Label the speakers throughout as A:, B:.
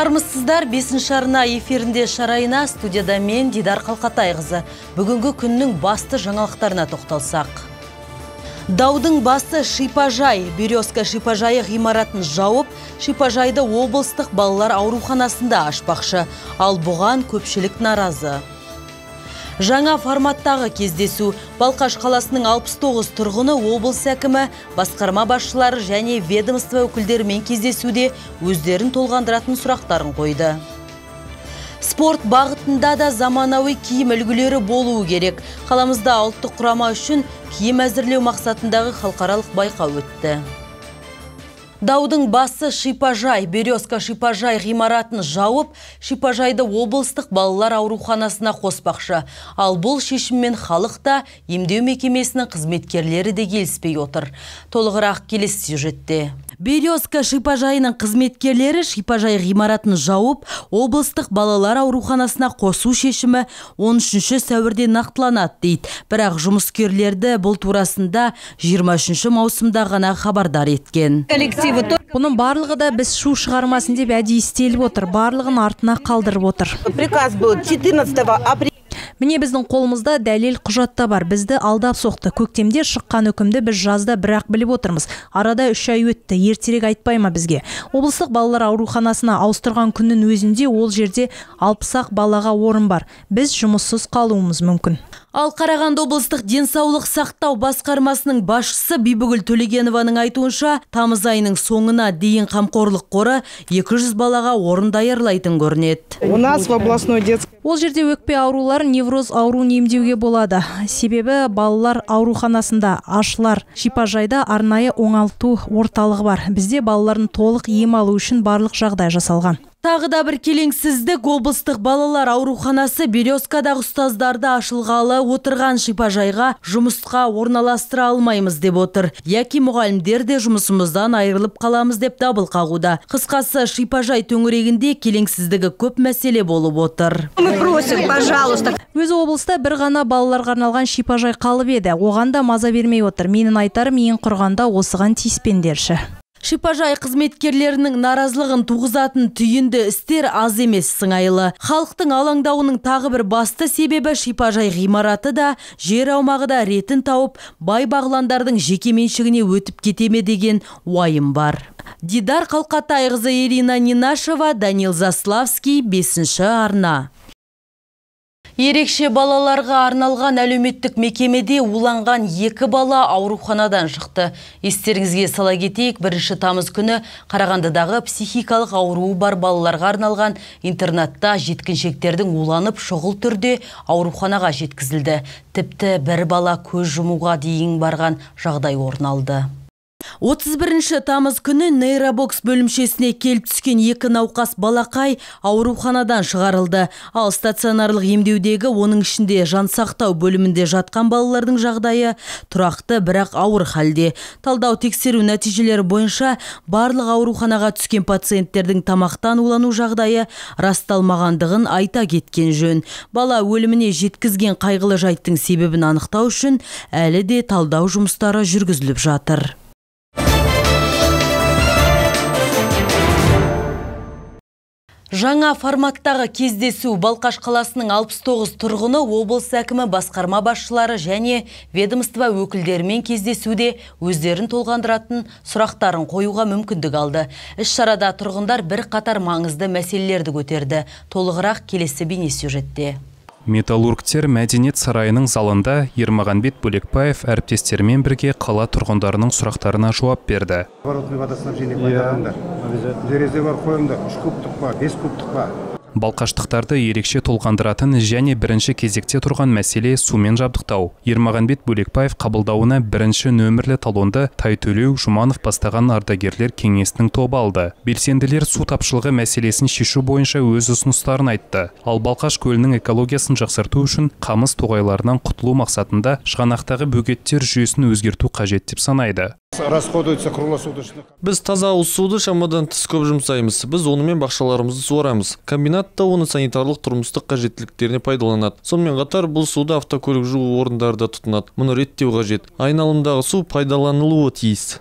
A: армысыздар бесінші арна эфирінде шарайына студияда мен дидар қалқатайқызы. Бүгінгі күннің басты жаңалықтарына тоқталсақ. Даудың басы шипажай. Березка шипажайы ғимаратын жауып шипажайды облыстық балалар ауруханасында ашпақшы. Ал бұған көпшілік наразы. Жаңа форматтағы кездесу Балқаш қаласының 69 тұрғыны облыс әкімі, басқарма басшылары және ведомство өкілдерімен кездесуде өздерін толғандыратын сұрақтарын қойды. Спорт бағытында да заманауи киім үлгілері болуы керек. Қаламызда ұлттық құрама үшін киім әзірлеу мақсатындағы халықаралық байқау өтті. Даудың басы Шипажай, Березка Шипажай ғимаратын жауып, Шипажайды облыстық балалар ауруханасына қоспақшы. Ал бұл шешіммен халық та емдеу мекемесінің қызметкерлері де келіспей отыр. Толығырақ келесі сюжетте. Березка шипажайының қызметкерлері шипажай ғимаратын жауып, облыстық балалар ауруханасына қосу шешімі 13 сәуірде нақтыланады дейді. Бірақ жұмыскерлерді бұл турасында 23 маусымда ғана хабардар еткен.
B: Бұның барлығы да біз шу шығармасын деп әдейі істеліп отыр. Барлығын артына қалдырып отыр.
C: Приказ был 14 апреля.
B: Міне біздің қолымызда дәлел құжатта бар. Бізді алдап соқты. Көктемде шыққан үкімді біз жазда бірақ біліп отырмыз. Арада үш ай өтті. Ертерек айтпай ма бізге? Облыстық балалар ауруханасына ауыстырған күннің өзінде ол жерде алпысақ балаға орын бар. Біз жұмыссыз қалуымыз мүмкін.
A: Ал Қарағанды облыстық денсаулық сақтау басқармасының басшысы Бибігүл Төлегенованың айтуынша, тамыз айының соңына дейін қамқорлық қоры 200 балаға орын даярлайтын көрінеді.
D: У нас в областной детской
B: Ол жерде өкпе аурулар невроз ауруын емдеуге болады. Себебі балалар ауруханасында ашылар шипажайда арнайы оңалту орталығы бар. Бізде балалардың толық ем алу үшін барлық жағдай жасалған.
A: Тағы да бір келеңсіздік облыстық балалар ауруханасы Березкадағы ұстаздарды ашылғалы отырған шипажайға жұмысқа орналастыра алмаймыз деп отыр. Яки мұғалімдер де жұмысымыздан айырылып қаламыз деп дабыл қағуда. Қысқасы шипажай төңірегінде келеңсіздігі көп мәселе болып отыр.
C: Мы просим, пожалуйста,
B: Өзі облыста бір ғана балаларға арналған шипажай қалып еді. Оған да маза бермей отыр. Менің айтарым ең құрғанда осыған тиіспендерші.
A: Шипажай қызметкерлерінің наразылығын туғызатын түйінді істер аз емес сыңайлы. Халықтың алаңдауының тағы бір басты себебі шипажай ғимараты да жер аумағы да ретін тауып, бай бағландардың жеке меншігіне өтіп кетеме деген уайым бар. Дидар Қалқатайқызы Ирина Нинашева, Данил Заславский, бесінші арна. Ерекше балаларға арналған әлеуметтік мекемеде уланған екі бала ауруханадан шықты. Естеріңізге сала кетейік, бірінші тамыз күні Қарағандыдағы психикалық ауруы бар балаларға арналған интернатта жеткіншектердің уланып шұғыл түрде ауруханаға жеткізілді. Тіпті бір бала көз жұмуға дейін барған жағдай орын алды. 31 тамыз күні нейробокс бөлімшесіне келіп түскен екі науқас балақай ауруханадан шығарылды. Ал стационарлық емдеудегі оның ішінде жансақтау бөлімінде жатқан балалардың жағдайы тұрақты бірақ ауыр халде. Талдау тексеру нәтижелері бойынша барлық ауруханаға түскен пациенттердің тамақтан улану жағдайы расталмағандығын айта кеткен жөн. Бала өліміне жеткізген қайғылы жайттың себебін анықтау үшін әлі де талдау жұмыстары жүргізіліп жатыр. Жаңа форматтағы кездесу Балқаш қаласының 69 тұрғыны облыс әкімі басқарма басшылары және ведомство өкілдерімен кездесуде өздерін толғандыратын сұрақтарын қоюға мүмкіндік алды. Іс шарада тұрғындар бір қатар маңызды мәселелерді көтерді. Толығырақ келесі бейнесюжетте.
E: Металлургтер мәдениет сарайының залында Ермағанбет Бөлекбаев әріптестерімен бірге қала тұрғындарының сұрақтарына жауап берді.
F: оборотный водоснабжение пайдаланыңдар терезе бар қойыңдар. Үш кубтық па бес кубтық па?
E: Балқаштықтарды ерекше толғандыратын және бірінші кезекте тұрған мәселе сумен жабдықтау. Ермағанбет Бөлекбаев қабылдауына бірінші нөмірлі талонды Тайтөлеу Жұманов бастаған ардагерлер кеңесінің тобы алды. Белсенділер су тапшылығы мәселесін шешу бойынша өз ұсыныстарын айтты. Ал Балқаш көлінің экологиясын жақсарту үшін қамыс тоғайларынан құтылу мақсатында шығанақтағы бөгеттер жүйесін өзгерту қажет деп санайды.
F: Расходуется круглосуточно.
G: Біз таза ауыз суды шамадан тыс көп жұмсаймыз. Біз онымен бақшаларымызды суарамыз. Комбинат та оны санитарлық тұрмыстық қажеттіліктеріне пайдаланады. Сонымен қатар бұл суды автокөлік жуу орындары да тұтынады. Мұны реттеу қажет. Айналымдағы су пайдаланылуы тиіс.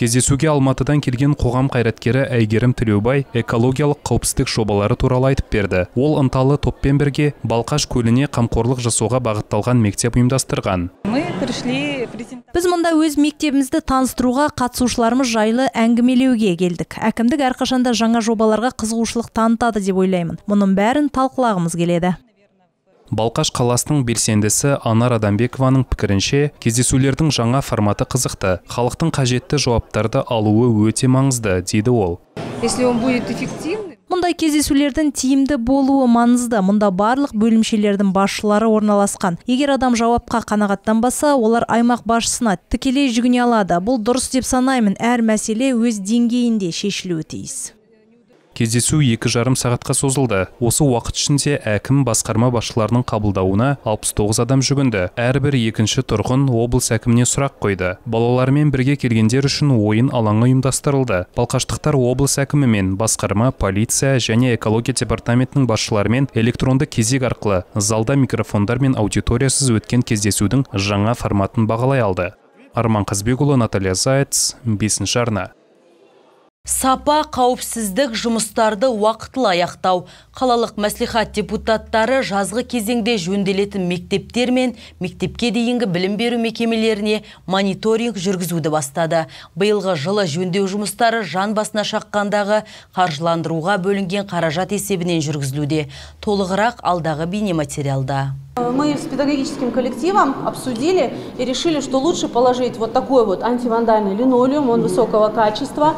E: Кездесуге алматыдан келген қоғам қайраткері әйгерім тілеубай экологиялық қауіпсіздік жобалары туралы айтып берді. Ол ынталы топпен бірге балқаш көліне қамқорлық жасауға бағытталған мектеп ұйымдастырған.
D: Мы пришли презентовать.
B: біз мұнда өз мектебімізді таныстыруға қатысушыларымыз жайлы әңгімелеуге келдік. Әкімдік әрқашанда жаңа жобаларға қызығушылық танытады деп ойлаймын. Мұның бәрін талқылағымыз келеді.
E: Балқаш қаласының белсендісі анар адамбекованың пікірінше кездесулердің жаңа форматы қызықты. Халықтың қажетті жауаптарды алуы өте маңызды дейді ол.
D: Если он будет эффективным,
B: мұндай кездесулердің тиімді болуы маңызды. Мұнда барлық бөлімшелердің басшылары орналасқан. Егер адам жауапқа қанағаттанбаса олар аймақ басшысына тікелей жүгіне алады. Бұл дұрыс деп санаймын. Әр мәселе өз деңгейінде шешілуі тиіс.
E: Кездесу екі жарым сағатқа созылды. Осы уақыт ішінде әкім басқарма басшыларының қабылдауына 69 адам жүгінді. Әрбір екінші тұрғын облыс әкіміне сұрақ қойды. Балалармен бірге келгендер үшін ойын алаңы ұйымдастырылды. Балқаштықтар облыс әкімімен басқарма полиция және экология департаментінің басшыларымен электронды кезек арқылы залда микрофондар мен аудиториясыз өткен кездесудің жаңа форматын бағалай алды. Арман қазбекұлы наталья заяц бесінші арна.
A: Сапа қауіпсіздік жұмыстарды уақытылы аяқтау. Қалалық мәслихат депутаттары жазғы кезеңде жөнделетін мектептер мен мектепке дейінгі білім беру мекемелеріне мониторинг жүргізуді бастады. Биылғы жылы жөндеу жұмыстары жан басына шаққандағы қаржыландыруға бөлінген қаражат есебінен жүргізілуде. Толығырақ алдағы бейнематериалда.
H: Мы с педагогическим коллективом обсудили и решили, что лучше положить вот такой вот антивандальный линолеум, он высокого качества.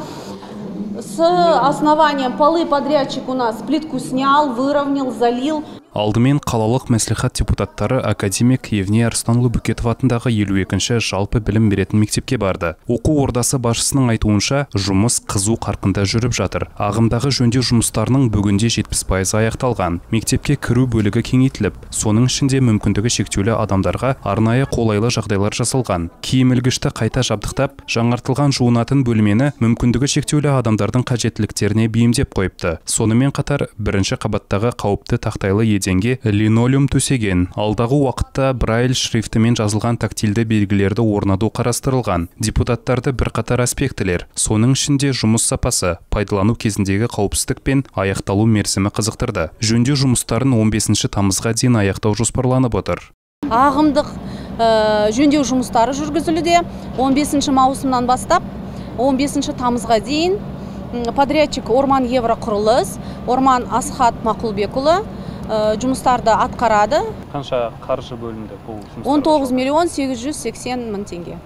H: С основанием полы подрядчик у нас плитку снял, выровнял, залил.
E: Алдымен қалалық мәслихат депутаттары академик Евне Арыстанұлы Бүкетов атындағы 52-ші жалпы білім беретін мектепке барды. Оқу ордасы басшысының айтуынша жұмыс қызу қарқында жүріп жатыр. Ағымдағы жөндеу жұмыстарының бүгінде 70% аяқталған. Мектепке кіру бөлігі кеңейтіліп, соның ішінде мүмкіндігі шектеулі адамдарға арнайы қолайлы жағдайлар жасалған. Киім ілгішті қайта жабдықтап, жаңартылған жуынатын бөлмені мүмкіндігі шектеулі адамдардың қажеттіліктеріне бейімдеп қойыпты. Сонымен қатар бірінші қабаттағы қауіпті тақтайлы еденге линолеум төсеген. Алдағы уақытта брайль шрифтімен жазылған тактильді белгілерді орнату қарастырылған. Депутаттарды бірқатар аспектілер соның ішінде жұмыс сапасы пайдалану кезіндегі қауіпсіздік пен аяқталу мерзімі қызықтырды. Жөндеу жұмыстарын 15 тамызға дейін аяқтау жоспарланып отыр.
H: Ағымдық э, жөндеу жұмыстары жүргізілуде. 15 маусымнан бастап 15 тамызға дейін подрядчик Орман Евро құрылыс, Орман Асхат Мақұлбекұлы жұмыстарды атқарады.
E: қанша қаржы бөлінді бұл
H: 19 миллион 880 мың теңге.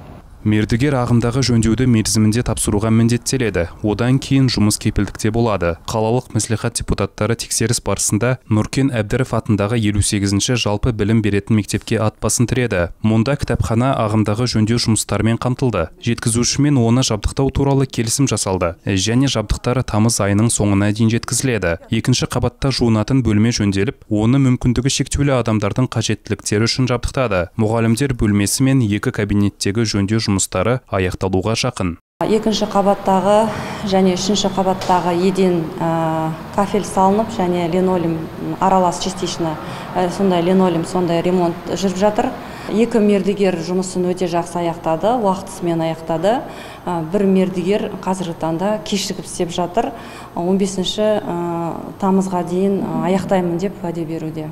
E: Мердігер ағымдағы жөндеуді мерзімінде тапсыруға міндеттеледі. Одан кейін жұмыс кепілдікте болады. Қалалық мәслихат депутаттары тексеріс барысында нұркен әбдіров атындағы 58-ші жалпы білім беретін мектепке ат басын тіреді. Мұнда кітапхана ағымдағы жөндеу жұмыстарымен қамтылды. Жеткізушімен оны жабдықтау туралы келісім жасалды. Және жабдықтары тамыз айының соңына дейін жеткізіледі. Екінші қабатта жуынатын бөлме жөнделіп оны мүмкіндігі шектеулі адамдардың қажеттіліктері үшін жабдықтады. Мұғалімдер бөлмесі мен екі кабинеттегі жөндеу жұмыстары аяқталуға жақын.
I: Екінші қабаттағы және үшінші қабаттағы еден ә, кафель салынып және линолеум аралас частично ә, сондай линолеум сондай ремонт жүріп жатыр. Екі мердігер жұмысын өте жақсы аяқтады уақытысымен аяқтады. Ә, бір мердігер қазіргі таңда кешігіп істеп жатыр. 15 тамызға дейін ә, аяқтаймын деп уәде беруде.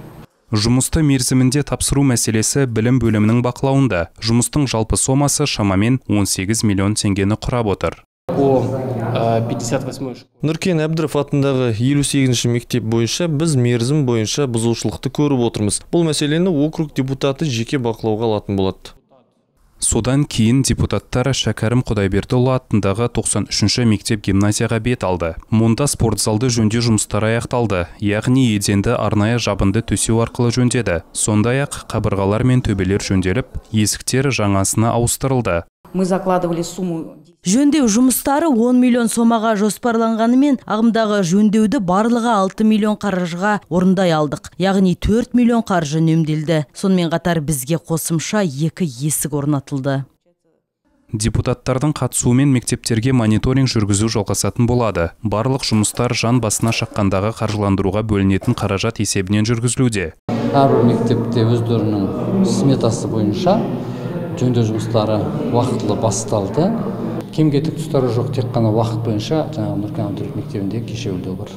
E: Жұмысты мерзімінде тапсыру мәселесі білім бөлімінің бақылауында. Жұмыстың жалпы сомасы шамамен 18 миллион теңгені құрап отыр.
J: По 58
G: нұркен әбдіров атындағы 58-ші мектеп бойынша біз мерзім бойынша бұзушылықты көріп отырмыз. Бұл мәселені округ депутаты жеке бақылауға алатын болады.
E: Содан кейін депутаттар шәкәрім құдайбердіұлы атындағы 93-ші мектеп гимназияға бет алды. Мұнда спортзалды жөндеу жұмыстары аяқталды. Яғни еденді арнайы жабынды төсеу арқылы жөндеді. Сондай ақ қабырғалар мен төбелер жөнделіп есіктер жаңасына ауыстырылды.
I: Мы закладывали сумму
A: Жөндеу жұмыстары 10 миллион сомаға жоспарланғанымен ағымдағы жөндеуді барлығы 6 миллион қаржыға орындай алдық. Яғни 4 миллион қаржы үнемделді. Сонымен қатар бізге қосымша екі есік орнатылды.
E: депутаттардың қатысуымен мектептерге мониторинг жүргізу жалғасатын болады барлық жұмыстар жан басына шаққандағы қаржыландыруға бөлінетін қаражат есебінен жүргізілуде
J: әрбір мектепте өздерінің сметасы бойынша жөндеу жұмыстары уақытылы басталды кем кетік тұстары жоқ тек қана уақыт бойынша жаңағы нұркен мектебінде кешеуілдеу бар.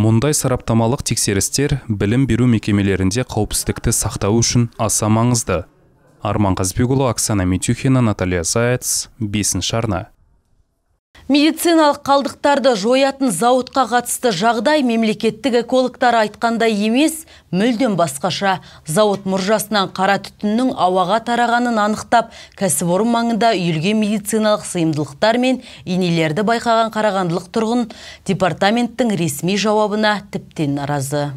E: Мұндай сараптамалық тексерістер білім беру мекемелерінде қауіпсіздікті сақтау үшін аса маңызды. Арман қазбекұлы оксана митюхина наталья заяц бесінші арна.
A: Медициналық қалдықтарды жоятын зауытқа қатысты жағдай мемлекеттік экологтар айтқандай емес, мүлдем басқаша. Зауыт мұржасынан қара түтіннің ауаға тарағанын анықтап, кәсіпорын маңында үйілген медициналық сыйымдылықтар мен инелерді байқаған қарағандылық тұрғын департаменттің ресми жауабына тіптен наразы.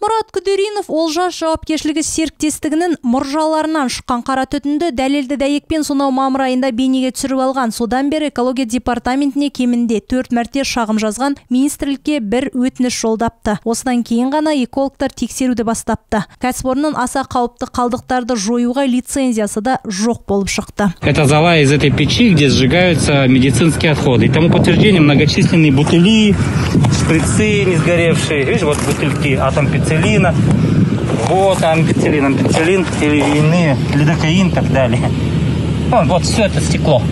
B: Мұрат Күдеринов Олжас жауапкершілігі серіктестігінің мұржаларынан шыққан қара түтінді дәлелді дәйекпен сонау мамыр айында бейнеге түсіріп алған. Содан бері экология департаментіне кемінде төрт мәрте шағым жазған министрлікке бір өтініш жолдапты. Осыдан кейін ғана экологтар тексеруді бастапты. Кәсіпорынның аса қауіпті қалдықтарды жоюға лицензиясы да жоқ болып шықты.
K: Это зала из этой печи, где сжигаются медицинские отходы. И тому подтверждение многочисленные бутыли, шприцы не сгоревшие. Видишь, вот бутыльки атомпициллина. Вот ампициллин, ампициллин или иные, лидокаин и так далее. Вон, вот все это стекло.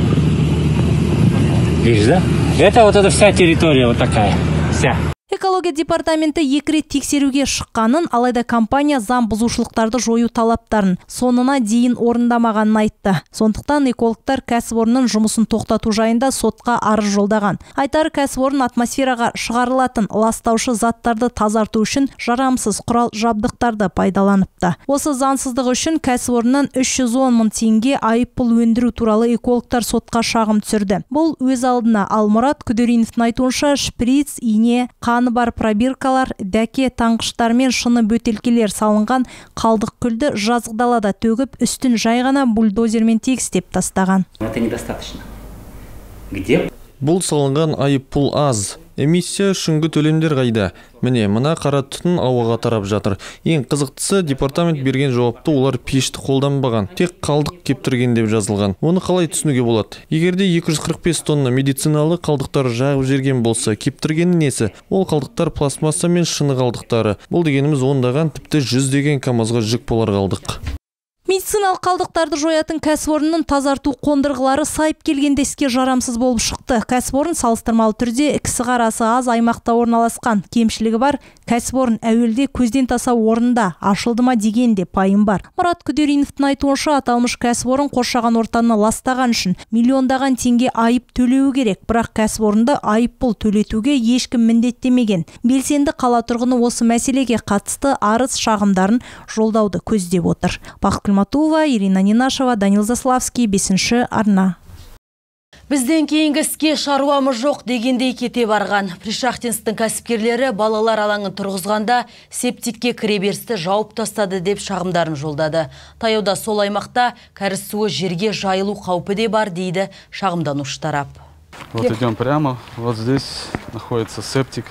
K: Видишь, да? Это вот эта вся территория вот такая. Вся.
B: Экология департаменті екі рет тексеруге шыққанын, алайда компания заң бұзушылықтарды жою талаптарын сонына дейін орындамағанын айтты. Сондықтан экологтар кәсіпорынның жұмысын тоқтату жайында сотқа арыз жолдаған. Айтар кәсіпорын атмосфераға шығарылатын ластаушы заттарды тазарту үшін жарамсыз құрал жабдықтарды пайдаланыпты. Осы заңсыздық үшін кәсіпорыннан 310 мың теңге айыппұл өндіру туралы экологтар сотқа шағым түсірді. Бұл өз алдына Алмұрат Күдериновтың айтуынша шприц, ине, қаны бар пробиркалар, дәке таңғыштар мен шыны бөтелкелер салынған қалдық күлді жазық далада төгіп, үстін жай ғана бульдозермен тегістеп тастаған.
K: Это недостаточно. Где
G: бұл салынған айыппұл аз эмиссия үшінгі төлемдер қайда? Міне мына қара түтін ауаға тарап жатыр. Ең қызықтысы департамент берген жауапты олар пешті қолданбаған тек қалдық кептірген деп жазылған. Оны қалай түсінуге болады? Егерде 245 тонна медициналы қалдықтар жағып жерген болса кептіргені несі? Ол қалдықтар пластмасса мен шыны қалдықтары. Бұл дегеніміз ондаған тіпті жүздеген камазға жүк болар қалдық.
B: Медициналық қалдықтарды жоятын кәсіпорынның тазарту қондырғылары сайып келгенде іске жарамсыз болып шықты. Кәсіпорын салыстырмалы түрде кісі қарасы аз аймақта орналасқан. Кемшілігі бар, кәсіпорын әуелде көзден таса орында ашылды ма деген де пайым бар. Мұрат Күдериновтың айтуынша аталмыш кәсіпорын қоршаған ортаны ластаған үшін миллиондаған теңге айып төлеуі керек. Бірақ кәсіпорынды айыппұл төлетуге ешкім міндеттемеген. Белсенді қала тұрғыны осы мәселеге қатысты арыз шағымдарын жолдауды көздеп отыр. Бақыт Ирина Нинашева, Данил Заславский, бесінші арна.
A: Бізден кейінгі іске шаруамыз жоқ дегендей кете барған. Пришахтинстің кәсіпкерлері балалар алаңын тұрғызғанда септикке кіреберісті жауып тастады деп шағымдарын жолдады. Таяуда сол аймақта кәріз суы жерге жайылу қаупі де бар дейді шағымданушы тарап.
L: Вот идем прямо, вот здесь находится септик.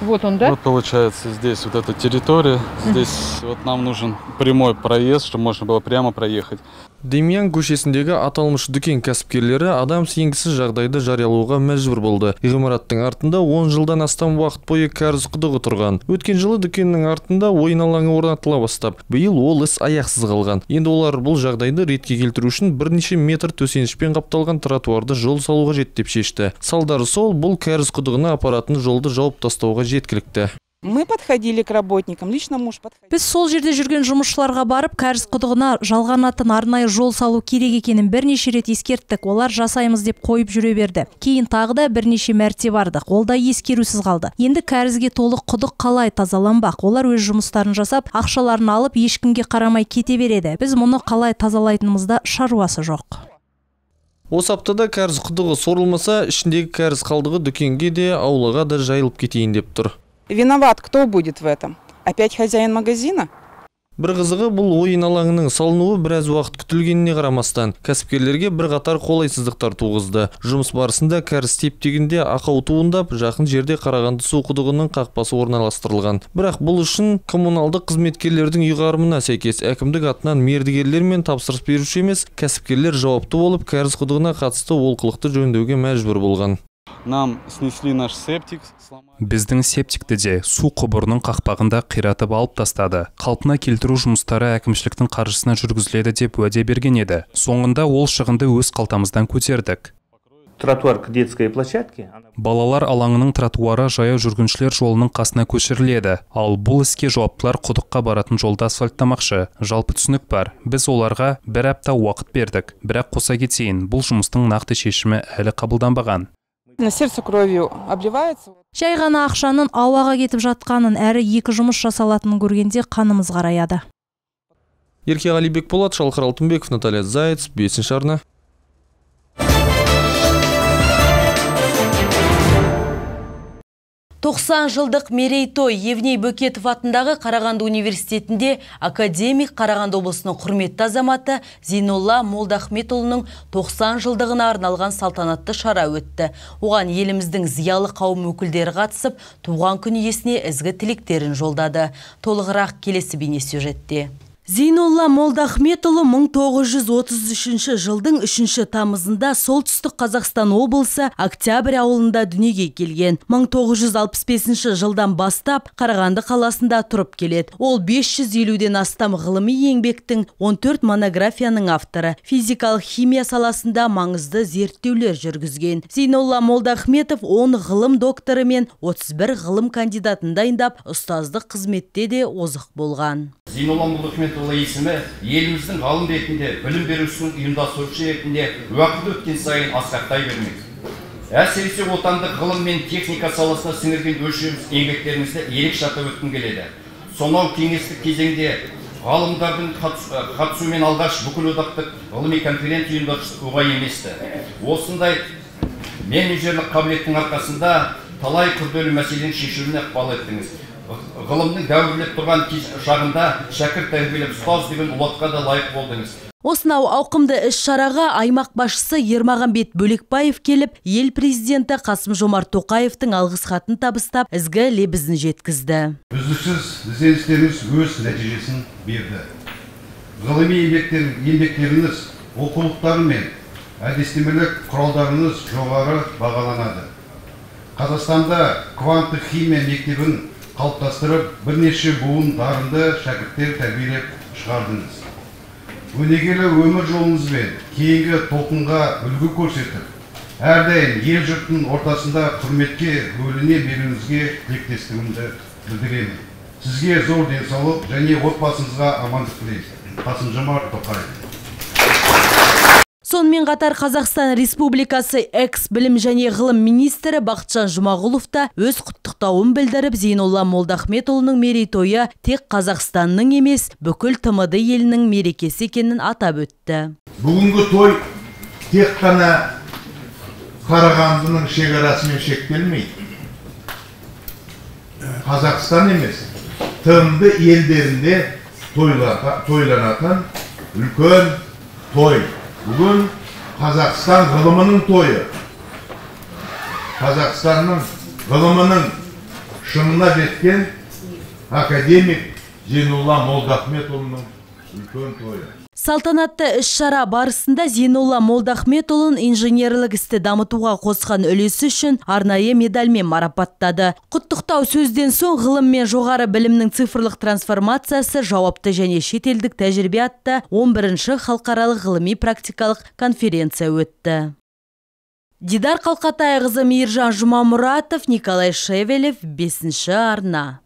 D: Вот он, да?
L: Вот получается здесь вот эта территория, здесь вот нам нужен прямой проезд, чтобы можно было прямо проехать.
G: Демьян көшесіндегі аталмыш дүкен кәсіпкерлері адам сенгісіз жағдайды жариялауға мәжбүр болды. Ғимараттың артында 10 жылдан астам уақыт бойы кәріз құдығы тұрған. Өткен жылы дүкеннің артында ойын алаңы орнатыла бастап биыл ол іс аяқсыз қалған. Енді олар бұл жағдайды ретке келтіру үшін бірнеше метр төсенішпен қапталған тротуарды жол салу қажет деп шешті. Салдары сол бұл кәріз құдығына апаратын жолды жауып тастауға жеткілікті.
D: Мы подходили к работникам, лично муж подходил.
B: Біз сол жерде жүрген жұмысшыларға барып, кәріз құдығына жалғанатын арнайы жол салу керек екенін бірнеше рет ескерттік. Олар жасаймыз деп қойып жүре берді. Кейін тағы да бірнеше мәрте бардық. Ол да ескерусіз қалды. Енді кәрізге толы құдық қалай тазаланбақ? Олар өз жұмыстарын жасап, ақшаларын алып, ешкімге қарамай кете береді. Біз мұны қалай тазалайтынымызда шаруасы жоқ.
G: осы аптада кәріз құдығы сорылмаса ішіндегі кәріз қалдығы дүкенге де аулаға да жайылып кетейін деп тұр
D: Виноват кто будет в этом? Опять хозяин магазина?
G: бір қызығы бұл ойын алаңының салынуы біраз уақыт күтілгеніне қарамастан кәсіпкерлерге бірқатар қолайсыздықтар туғызды жұмыс барысында кәріз тептегінде ақау туындап жақын жерде қарағанды су құдығының қақпасы орналастырылған бірақ бұл үшін коммуналдық қызметкерлердің ұйғарымына сәйкес әкімдік атынан мердігерлер мен тапсырыс беруші емес кәсіпкерлер жауапты болып кәріз құдығына қатысты олқылықты жөндеуге мәжбүр болған
L: Нам снесли наш септик, сломали.
E: Біздің септикті де су құбырының қақпағында қиратып алып тастады. Қалпына келтіру жұмыстары әкімшіліктің қаржысына жүргізіледі деп уәде берген еді. Соңында ол шығынды өз қалтамыздан көтердік.
M: Тротуар к детской площадке.
E: балалар алаңының тротуары жаяу жүргіншілер жолының қасына көшіріледі. Ал бұл іске жауаптылар құдыққа баратын жолды асфальттамақшы. Жалпы түсінік бар біз оларға бір апта уақыт бердік. Бірақ қоса кетейін бұл жұмыстың нақты шешімі әлі қабылданбаған.
D: На сердце кровью обливается.
B: Жай ғана ақшаның ауаға кетіп жатқанын әрі екі жұмыс жасалатынын көргенде қанымыз қараяды.
G: Еркеғали бекболат шалқар алтынбеков наталья заяц бесінші арна.
A: 90 жылдық мерейтой Евней Бөкетов атындағы Қарағанды университетінде академик Қарағанды облысының құрметті азаматы Зейнолла Молдахметұлының 90 жылдығына арналған салтанатты шара өтті. Оған еліміздің зиялы қауым өкілдері қатысып, туған күн иесіне ізгі тілектерін жолдады. Толығырақ келесі бейне сюжетте. Зейнолла Молдахметұлы 1933 жылдың 3 тамызында солтүстік Қазақстан облысы Октябрь ауылында дүниеге келген. 1965 жылдан бастап Қарағанды қаласында тұрып келеді. Ол 550-ден астам ғылыми еңбектің 14 монографияның авторы. Физикалық химия саласында маңызды зерттеулер жүргізген. Зейнолла Молдахметов 10 ғылым докторы мен 31 ғылым кандидатын дайындап, ұстаздық қызметте де озық болған.
N: Молдахметұлы есімі еліміздің ғалым ретінде білім беру ісінің ұйымдастырушы ретінде уақыт өткен сайын асқақтай бермек әсіресе отандық ғылым мен техника саласына сіңірген өлшеміз еңбектеріңізді ерекше атап өткім келеді сонау кеңестік кезеңде ғалымдардың қатысуымен алғаш бүкіл одақтық ғылыми конференция ұйымдастыру оңай еместі. Осындай менеджерлік қабілеттің арқасында талай күрделі мәселені шешуіне ықпал еттіңіз. Ғылымның дәуірлеп тұрған шағында шәкірт тәрбиелеп ұстаз деген ұлатқа да лайық болдыңыз.
A: Осынау ауқымды іс-шараға аймақ басшысы Ермағанбет Бөлекбаев келіп, ел президенті Қасым Жомарт Тоқаевтың алғыс хатын табыстап, ізгі лебізін жеткізді.
F: үздіксіз ізденістеріңіз өз нәтижесін берді. Ғылыми еңбектеріңіз оқулықтары мен әдістемелік құралдарыңыз жоғары бағаланады. Қазақстанда кванттық химия мектебін қалыптастырып бірнеше буын дарынды шәкірттер тәрбиелеп шығардыңыз. Өнегелі өмір жолыңызбен кейінгі толқынға үлгі көрсетіп әрдайым ел жұрттың ортасында құрметке бөліне беруіңізге тілектестігімді білдіремін. Сізге зор денсаулық және отбасыңызға амандық тілеймін. Қасым жомарт тоқаев.
A: Сонымен қатар Қазақстан Республикасы экс білім және ғылым министрі Бақытжан Жұмағұлов та өз құттықтауын білдіріп, Зейнолла Молдахметұлының мерейтойы тек Қазақстанның емес, бүкіл ТМД елінің мерекесі екенін атап өтті.
O: Бүгінгі той тек қана Қарағандының шекарасымен шектелмейді. Қазақстан емес, тмд елдерінде тойланатын үлкен той бүгін қазақстан ғылымының тойы қазақстанның ғылымының шыңына жеткен академик зейнолла молдахметұлының үлкен тойы
A: Салтанатты іс-шара барысында Зейнолла Молдахметұлын инженерлік істі дамытуға қосқан үлесі үшін арнайы медальмен марапаттады. Құттықтау сөзден соң ғылым мен жоғары білімнің цифрлық трансформациясы жауапты және шетелдік тәжірибе атты 11-ші халықаралық ғылыми практикалық конференция өтті. Дидар Қалқатайқызы Мейіржан Жұмамұратов, Николай Шевелев, 5-ші арна.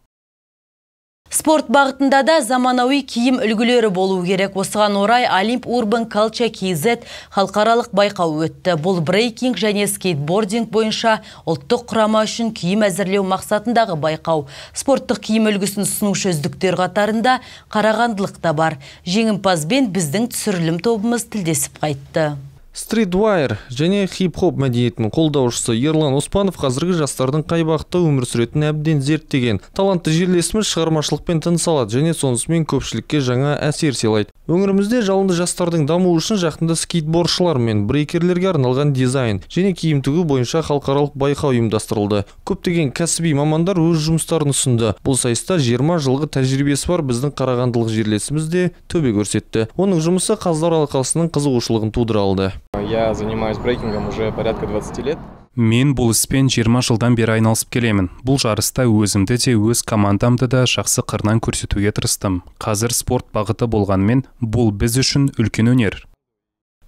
A: Спорт бағытында да заманауи киім үлгілері болу керек. Осыған орай Олимп Urban Culture KZ халықаралық байқау өтті. Бұл брейкинг және скейтбординг бойынша ұлттық құрама үшін киім әзірлеу мақсатындағы байқау. Спорттық киім үлгісін ұсынушы үздіктер қатарында қарағандылық та бар. Жеңімпазбен біздің түсірілім тобымыз тілдесіп қайтты.
G: Streetwire және хип-хоп мәдениетінің қолдаушысы Ерлан Оспанов қазіргі жастардың қай бағытта өмір сүретінін әбден зерттеген. Талантты жерлесіміз шығармашылықпен тыныс алады және сонысымен көпшілікке жаңа әсер сыйлайды. Өңірімізде жалынды жастардың дамуы үшін жақында скейтбордшылар мен брейкерлерге арналған дизайн және киім тігу бойынша халықаралық байқау ұйымдастырылды. Көптеген кәсіби мамандар өз жұмыстарын ұсынды. Бұл сайыста 20 жылғы тәжірибесі бар біздің қарағандылық жерлесіміз де төбе көрсетті. Оның жұмысы қаздар алқасының қызығушылығын тудыра алды.
P: Я занимаюсь брейкингом уже порядка 20 лет.
E: Мен бұл іспен 20 жылдан бері айналысып келемін. Бұл жарыста өзімді де өз командамды да жақсы қырынан көрсетуге тырыстым. Қазір спорт бағыты болғанмен бұл біз үшін үлкен өнер.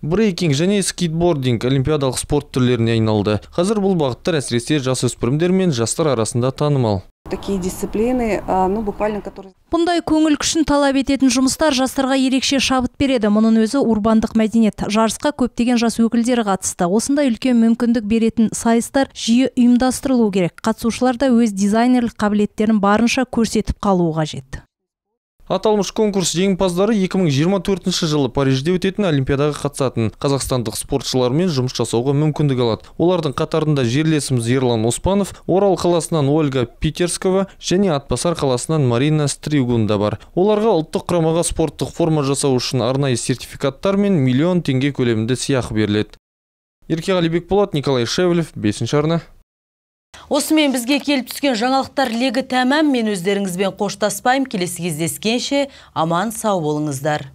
G: брейкинг және скейтбординг олимпиадалық спорт түрлеріне айналды қазір бұл бағыттар әсіресе жасөспірімдер мен жастар арасында танымал
Q: такие дисциплины, ну, буквально, которые...
B: Бұндай көңіл күшін талап ететін жұмыстар жастарға ерекше шабыт береді. Мұның өзі урбандық мәдениет. Жарысқа көптеген жас өкілдері қатысты. Осындай үлкен мүмкіндік беретін сайыстар жиі ұйымдастырылу керек. Қатысушылар да өз дизайнерлік қабілеттерін барынша көрсетіп қалуы қажет.
G: Аталмыш конкурс жеңімпаздары 2024 жылы Парижде өтетін Олимпиадаға қатысатын қазақстандық спортшылармен жұмыс жасауға мүмкіндік алады. Олардың қатарында жерлесіміз Ерлан Оспанов, Орал қаласынан Ольга Питерскова және Атбасар қаласынан Марина Стригун да бар. Оларға ұлттық құрамаға спорттық форма жасау үшін арнайы сертификаттар мен миллион теңге көлемінде сыйақы беріледі. Еркеғали Бекболат, Николай Шевлев, 5 арна.
A: Осымен бізге келіп түскен жаңалықтар легі тәмам мен өздеріңізбен қоштаспайым келесі кездескенше аман сау болыңыздар.